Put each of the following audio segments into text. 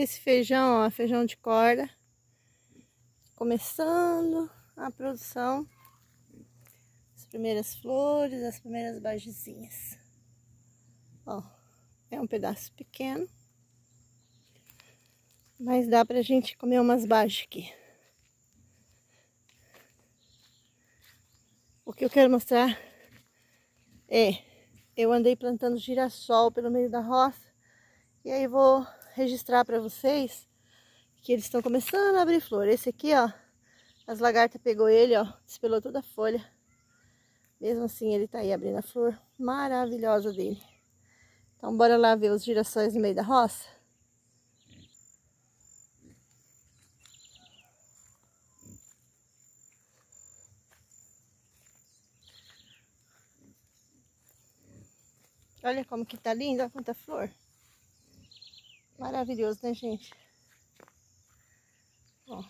esse feijão, ó, feijão de corda. Começando a produção. As primeiras flores, as primeiras bagezinhas. Ó, é um pedaço pequeno. Mas dá pra gente comer umas bages aqui. O que eu quero mostrar é, eu andei plantando girassol pelo meio da roça. E aí vou registrar para vocês que eles estão começando a abrir flor. Esse aqui, ó, as lagartas pegou ele, ó, despelou toda a folha. Mesmo assim, ele tá aí abrindo a flor maravilhosa dele. Então, bora lá ver os girassóis no meio da roça? Olha como que tá lindo, olha quanta flor. Maravilhoso, né, gente? Ó.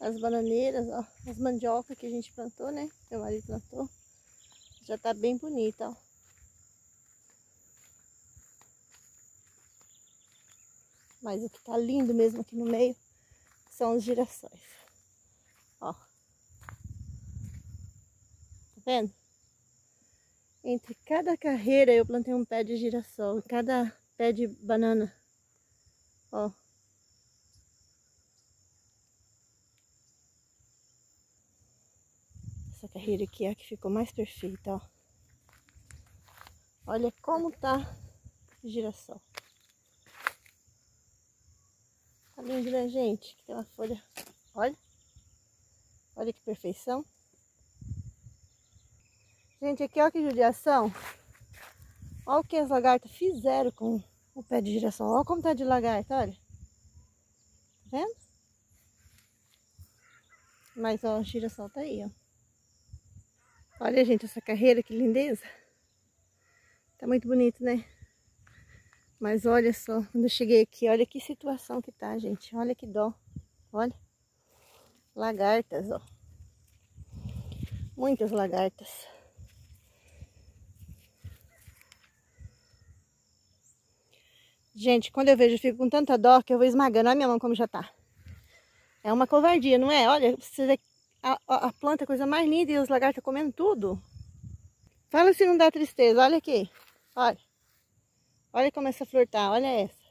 As bananeiras, ó. As mandiocas que a gente plantou, né? Meu marido plantou. Já tá bem bonita, ó. Mas o que tá lindo mesmo aqui no meio são os girassóis. Ó vendo? Entre cada carreira eu plantei um pé de girassol, cada pé de banana. Ó. Essa carreira aqui é a que ficou mais perfeita, ó. Olha como tá o girassol. Tá lindo, né, gente? Aqui tem uma folha. Olha. Olha que perfeição. Gente, aqui ó que judiação. Olha o que as lagartas fizeram com o pé de girassol. Olha como tá de lagarta, olha. Tá vendo? Mas ó, o girassol tá aí, ó. Olha, gente, essa carreira, que lindeza. Tá muito bonito, né? Mas olha só, quando eu cheguei aqui, olha que situação que tá, gente. Olha que dó. Olha. Lagartas, ó. Muitas lagartas. Gente, quando eu vejo, eu fico com tanta dó que eu vou esmagando. Olha minha mão como já tá. É uma covardia, não é? Olha, você vê a, a planta é a coisa mais linda e os lagartos comendo tudo. Fala se não dá tristeza. Olha aqui. Olha. Olha como essa flor tá. Olha essa.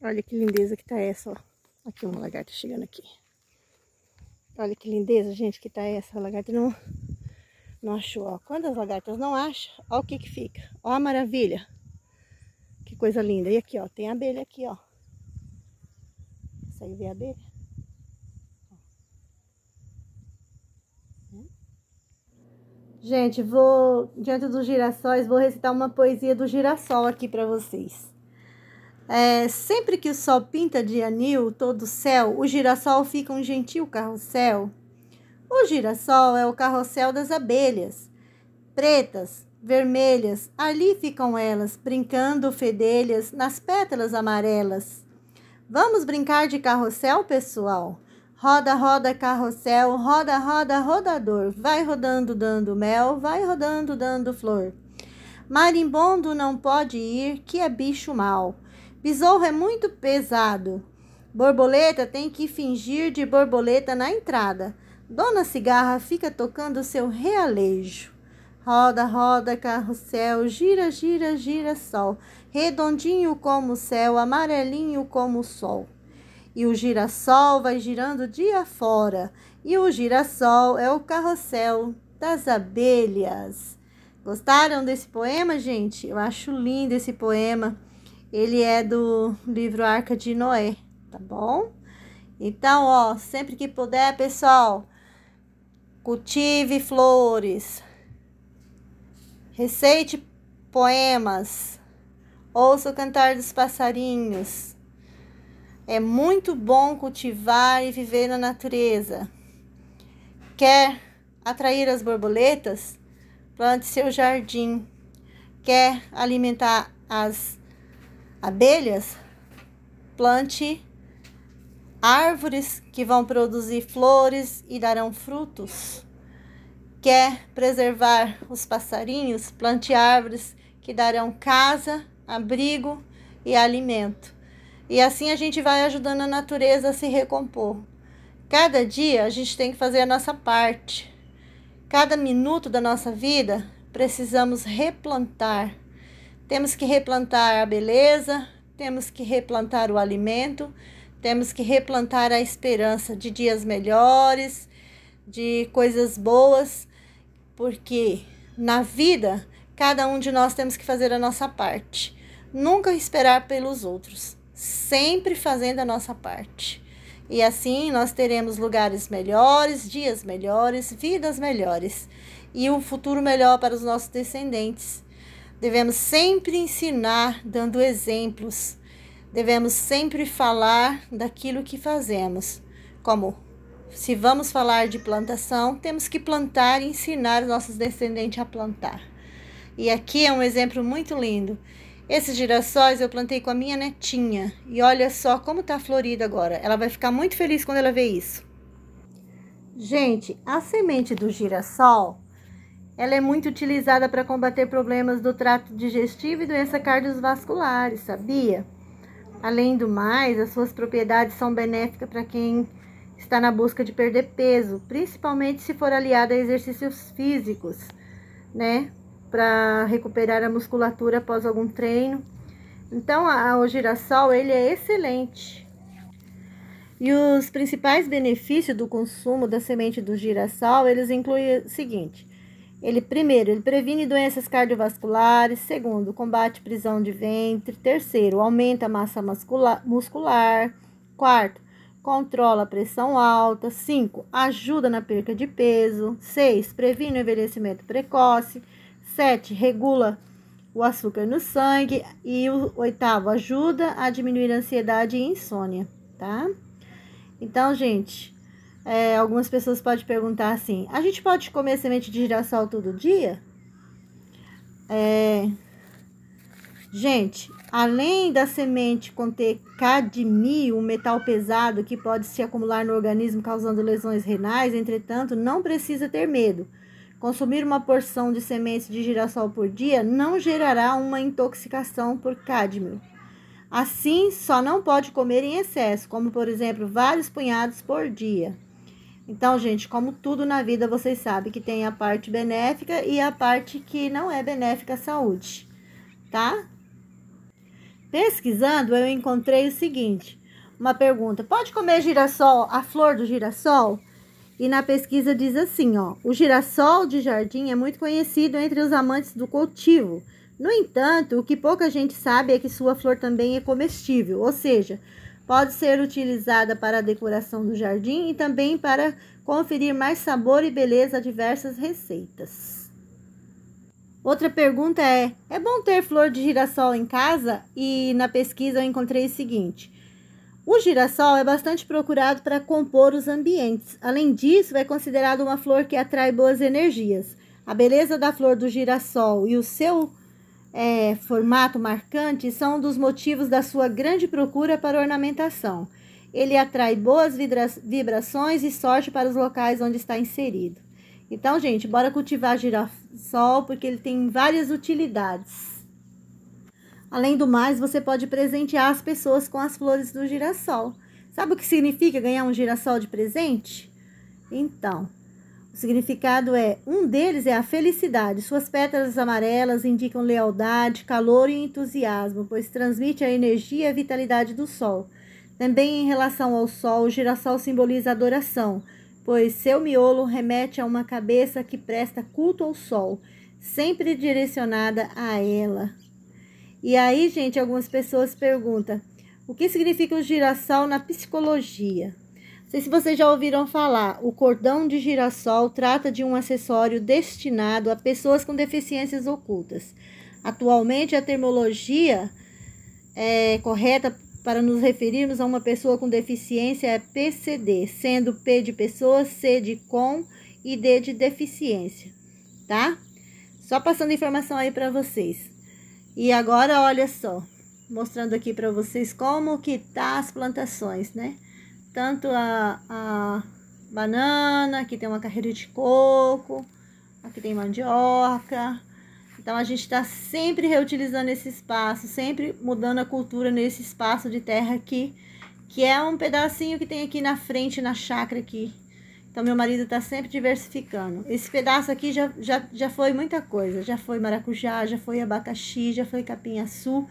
Olha que lindeza que tá essa, ó. Aqui uma lagarta chegando aqui. Olha que lindeza, gente, que tá essa. A lagarta não... Não achou, ó. Quando as lagartas não acham, ó o que que fica. Ó a maravilha. Que coisa linda. E aqui, ó, tem abelha aqui, ó. Consegue ver a abelha? Gente, vou, diante dos girassóis, vou recitar uma poesia do girassol aqui para vocês. É, sempre que o sol pinta de anil todo o céu, o girassol fica um gentil carrossel o girassol é o carrossel das abelhas. Pretas, vermelhas, ali ficam elas, brincando fedelhas nas pétalas amarelas. Vamos brincar de carrossel, pessoal? Roda, roda, carrossel, roda, roda, rodador. Vai rodando dando mel, vai rodando dando flor. Marimbondo não pode ir, que é bicho mau. Besouro é muito pesado. Borboleta tem que fingir de borboleta na entrada. Dona Cigarra fica tocando seu realejo. Roda, roda, carrossel, gira, gira, gira, sol, redondinho como o céu, amarelinho como o sol. E o girassol vai girando dia fora, e o girassol é o carrossel das abelhas. Gostaram desse poema, gente? Eu acho lindo esse poema. Ele é do livro Arca de Noé, tá bom? Então, ó, sempre que puder, pessoal, Cultive flores. Receite poemas. Ouça o cantar dos passarinhos. É muito bom cultivar e viver na natureza. Quer atrair as borboletas? Plante seu jardim. Quer alimentar as abelhas? Plante árvores que vão produzir flores e darão frutos. Quer preservar os passarinhos? Plante árvores que darão casa, abrigo e alimento. E assim a gente vai ajudando a natureza a se recompor. Cada dia a gente tem que fazer a nossa parte. Cada minuto da nossa vida precisamos replantar. Temos que replantar a beleza, temos que replantar o alimento, temos que replantar a esperança de dias melhores, de coisas boas, porque na vida cada um de nós temos que fazer a nossa parte. Nunca esperar pelos outros, sempre fazendo a nossa parte. E assim nós teremos lugares melhores, dias melhores, vidas melhores e um futuro melhor para os nossos descendentes. Devemos sempre ensinar dando exemplos. Devemos sempre falar daquilo que fazemos. Como se vamos falar de plantação, temos que plantar e ensinar os nossos descendentes a plantar. E aqui é um exemplo muito lindo. Esses girassóis eu plantei com a minha netinha. E olha só como está florido agora. Ela vai ficar muito feliz quando ela ver isso. Gente, a semente do girassol ela é muito utilizada para combater problemas do trato digestivo e doenças cardiovasculares, sabia? Além do mais, as suas propriedades são benéficas para quem está na busca de perder peso, principalmente se for aliada a exercícios físicos, né? Para recuperar a musculatura após algum treino. Então, a, o girassol, ele é excelente. E os principais benefícios do consumo da semente do girassol, eles incluem o seguinte: ele, primeiro, ele previne doenças cardiovasculares. Segundo, combate prisão de ventre. Terceiro, aumenta a massa muscular. Quarto, controla a pressão alta. Cinco, ajuda na perca de peso. Seis, previne o envelhecimento precoce. Sete, regula o açúcar no sangue. E o oitavo, ajuda a diminuir a ansiedade e insônia, tá? Então, gente, é, algumas pessoas podem perguntar assim: a gente pode comer semente de girassol todo dia? É, gente, além da semente conter cadmio, um metal pesado que pode se acumular no organismo causando lesões renais, entretanto, não precisa ter medo. Consumir uma porção de sementes de girassol por dia não gerará uma intoxicação por cádmio. Assim, só não pode comer em excesso, como por exemplo, vários punhados por dia. Então, gente, como tudo na vida, vocês sabem que tem a parte benéfica e a parte que não é benéfica à saúde, tá? Pesquisando, eu encontrei o seguinte: uma pergunta: pode comer girassol, a flor do girassol? E na pesquisa diz assim, ó: o girassol de jardim é muito conhecido entre os amantes do cultivo. No entanto, o que pouca gente sabe é que sua flor também é comestível, ou seja, Pode ser utilizada para a decoração do jardim e também para conferir mais sabor e beleza a diversas receitas. Outra pergunta é: é bom ter flor de girassol em casa? E na pesquisa eu encontrei o seguinte: o girassol é bastante procurado para compor os ambientes. Além disso, é considerado uma flor que atrai boas energias. A beleza da flor do girassol e o seu é, formato marcante são um dos motivos da sua grande procura para ornamentação. Ele atrai boas vibrações e sorte para os locais onde está inserido. Então, gente, bora cultivar girassol porque ele tem várias utilidades. Além do mais, você pode presentear as pessoas com as flores do girassol. Sabe o que significa ganhar um girassol de presente? Então, o significado é: um deles é a felicidade. Suas pétalas amarelas indicam lealdade, calor e entusiasmo, pois transmite a energia e a vitalidade do sol. Também em relação ao sol, o girassol simboliza adoração, pois seu miolo remete a uma cabeça que presta culto ao sol, sempre direcionada a ela. E aí, gente, algumas pessoas perguntam: o que significa o girassol na psicologia? Sei se vocês já ouviram falar, o cordão de girassol trata de um acessório destinado a pessoas com deficiências ocultas. Atualmente, a termologia é, correta para nos referirmos a uma pessoa com deficiência é PCD, sendo P de pessoa, C de com e D de deficiência, tá? Só passando informação aí para vocês. E agora, olha só, mostrando aqui para vocês como que tá as plantações, né? Tanto a, a banana, aqui tem uma carreira de coco, aqui tem mandioca. Então a gente está sempre reutilizando esse espaço, sempre mudando a cultura nesse espaço de terra aqui, que é um pedacinho que tem aqui na frente, na chácara aqui. Então meu marido está sempre diversificando. Esse pedaço aqui já, já, já foi muita coisa, já foi maracujá, já foi abacaxi, já foi capinha-açu.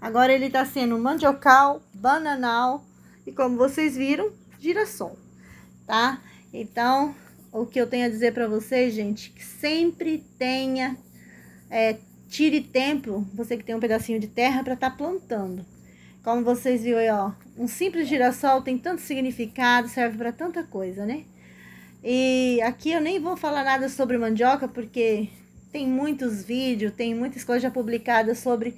Agora ele está sendo mandiocal, bananal e como vocês viram, girassol, tá? Então, o que eu tenho a dizer para vocês, gente, que sempre tenha, é, tire tempo, você que tem um pedacinho de terra, para estar tá plantando. Como vocês viram aí, ó, um simples girassol tem tanto significado, serve para tanta coisa, né? E aqui eu nem vou falar nada sobre mandioca, porque tem muitos vídeos, tem muitas coisas já publicadas sobre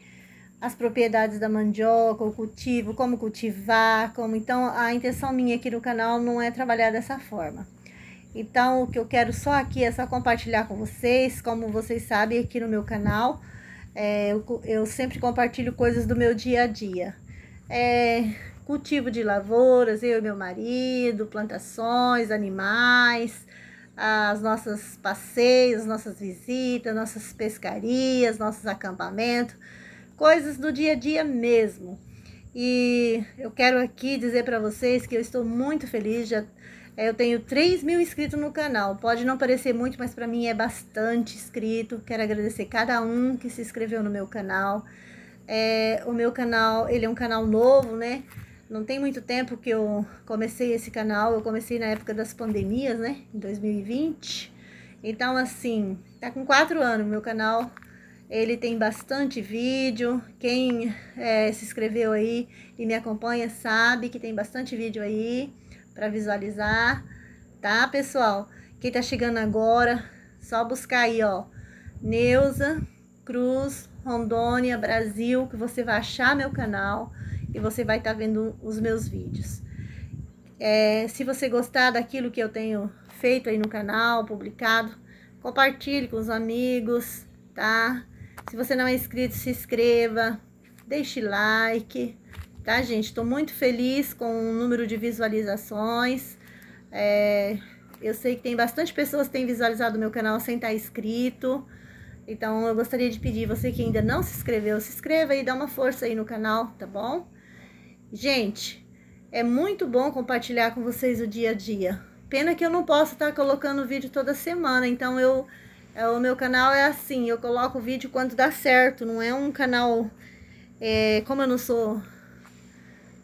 as propriedades da mandioca, o cultivo, como cultivar, como então a intenção minha aqui no canal não é trabalhar dessa forma. Então, o que eu quero só aqui é só compartilhar com vocês, como vocês sabem aqui no meu canal, é, eu, eu, sempre compartilho coisas do meu dia a dia. É, cultivo de lavouras, eu e meu marido, plantações, animais, as nossas passeios, nossas visitas, nossas pescarias, nossos acampamentos coisas do dia a dia mesmo. E eu quero aqui dizer para vocês que eu estou muito feliz, já é, eu tenho 3 mil inscritos no canal. Pode não parecer muito, mas para mim é bastante inscrito. Quero agradecer cada um que se inscreveu no meu canal. É, o meu canal, ele é um canal novo, né? Não tem muito tempo que eu comecei esse canal. Eu comecei na época das pandemias, né? Em 2020. Então, assim, tá com quatro anos meu canal. Ele tem bastante vídeo. Quem é, se inscreveu aí e me acompanha sabe que tem bastante vídeo aí para visualizar, tá, pessoal? Quem tá chegando agora, só buscar aí, ó, Neuza Cruz Rondônia Brasil, que você vai achar meu canal e você vai estar tá vendo os meus vídeos. É, se você gostar daquilo que eu tenho feito aí no canal, publicado, compartilhe com os amigos, tá? Se você não é inscrito, se inscreva, deixe like, tá, gente? Estou muito feliz com o número de visualizações. É, eu sei que tem bastante pessoas que têm visualizado o meu canal sem estar inscrito. Então, eu gostaria de pedir você que ainda não se inscreveu, se inscreva e dá uma força aí no canal, tá bom? Gente, é muito bom compartilhar com vocês o dia a dia. Pena que eu não posso estar colocando vídeo toda semana, então eu o meu canal é assim, eu coloco o vídeo quando dá certo, não é um canal... É, como eu não sou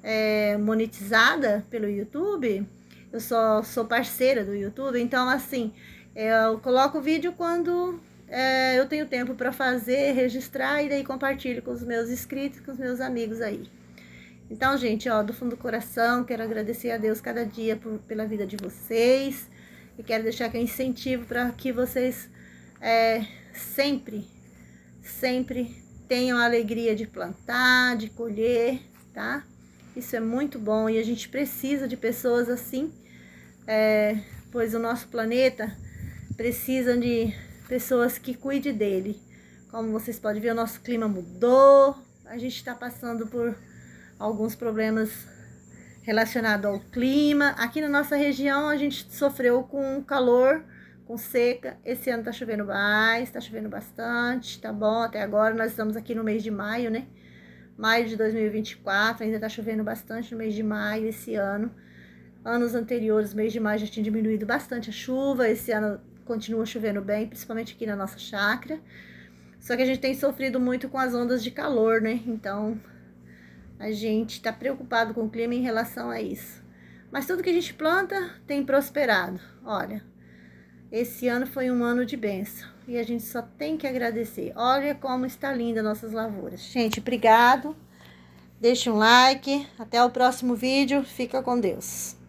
é, monetizada pelo YouTube, eu só sou parceira do YouTube, então assim, eu coloco o vídeo quando é, eu tenho tempo para fazer, registrar e daí compartilho com os meus inscritos, com os meus amigos aí. Então, gente, ó, do fundo do coração, quero agradecer a Deus cada dia por, pela vida de vocês e quero deixar aqui um incentivo para que vocês é, sempre, sempre tenham a alegria de plantar, de colher, tá? Isso é muito bom e a gente precisa de pessoas assim, é, pois o nosso planeta precisa de pessoas que cuidem dele. Como vocês podem ver, o nosso clima mudou, a gente está passando por alguns problemas relacionados ao clima. Aqui na nossa região a gente sofreu com calor com seca. Esse ano tá chovendo mais, tá chovendo bastante, tá bom? Até agora nós estamos aqui no mês de maio, né? Maio de 2024, ainda tá chovendo bastante no mês de maio esse ano. Anos anteriores, mês de maio já tinha diminuído bastante a chuva, esse ano continua chovendo bem, principalmente aqui na nossa chácara. Só que a gente tem sofrido muito com as ondas de calor, né? Então, a gente tá preocupado com o clima em relação a isso. Mas tudo que a gente planta tem prosperado. Olha, esse ano foi um ano de benção e a gente só tem que agradecer. Olha como está linda nossas lavouras. Gente, obrigado. Deixe um like. Até o próximo vídeo. Fica com Deus.